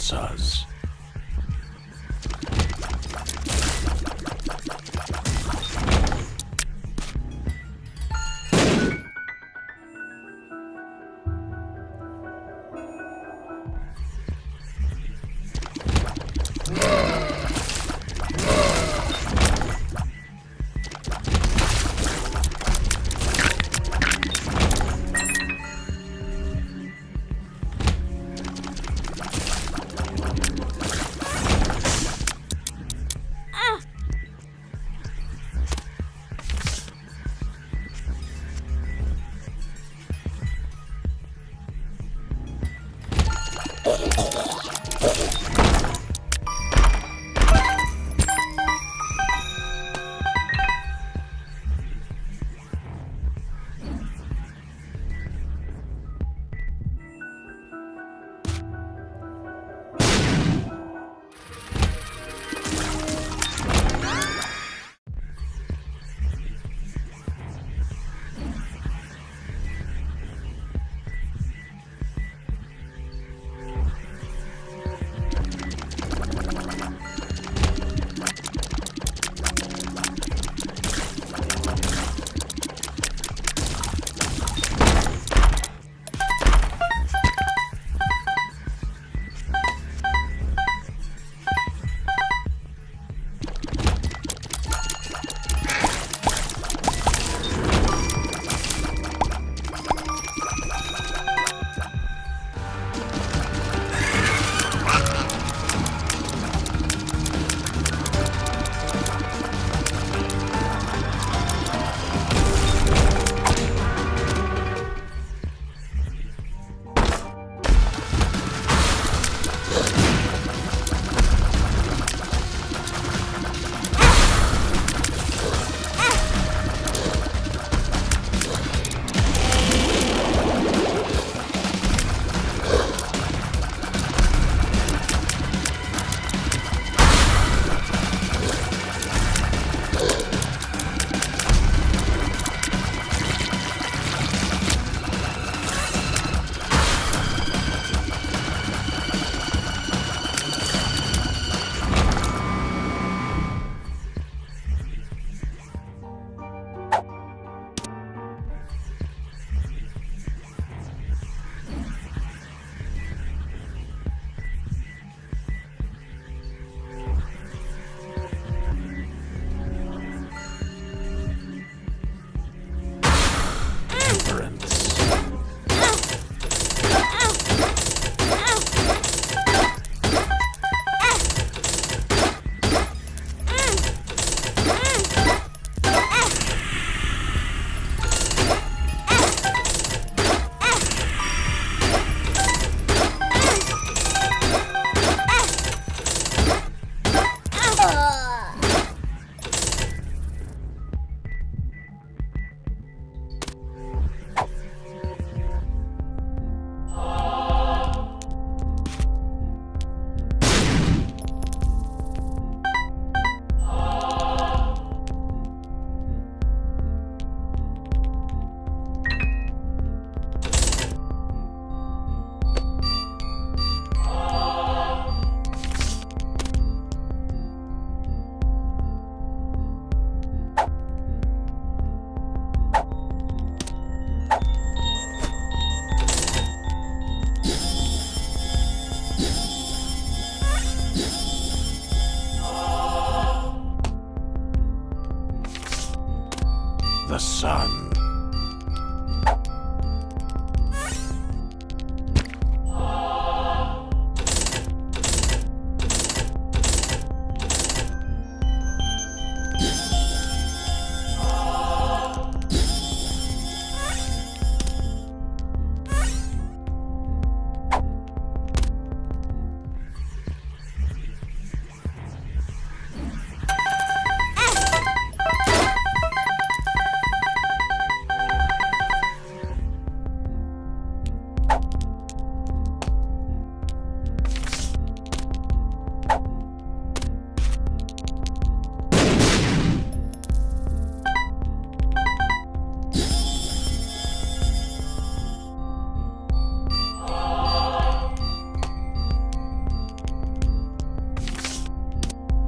answers.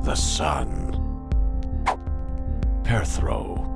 the sun. Perthro.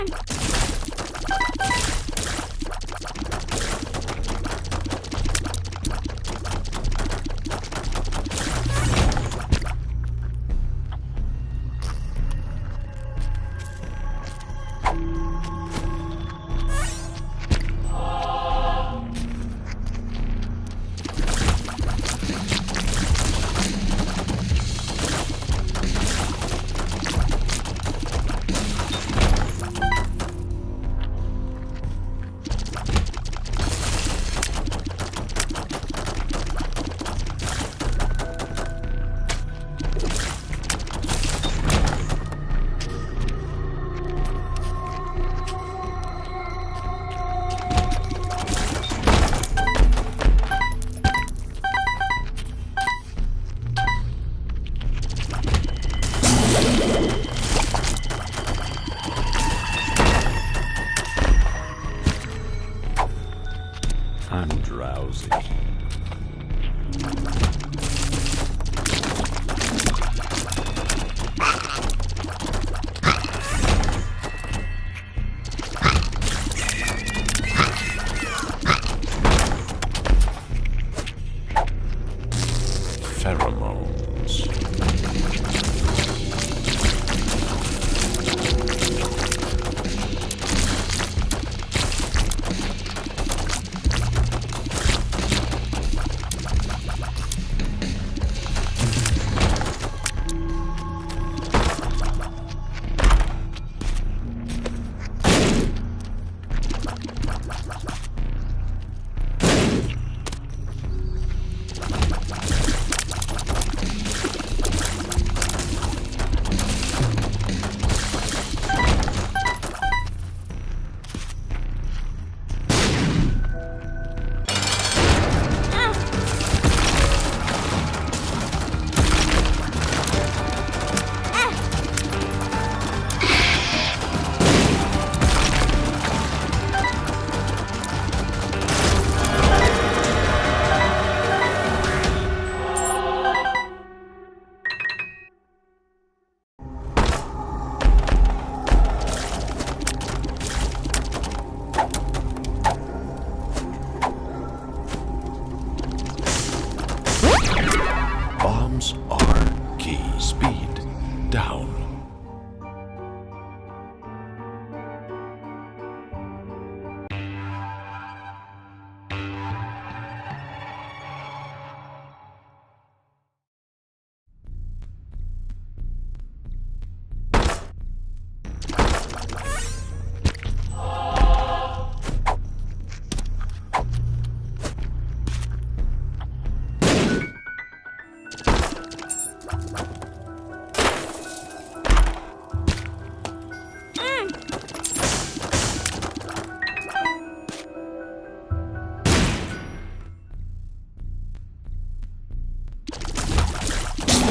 I'm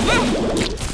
Items are key. Speed down. Ah!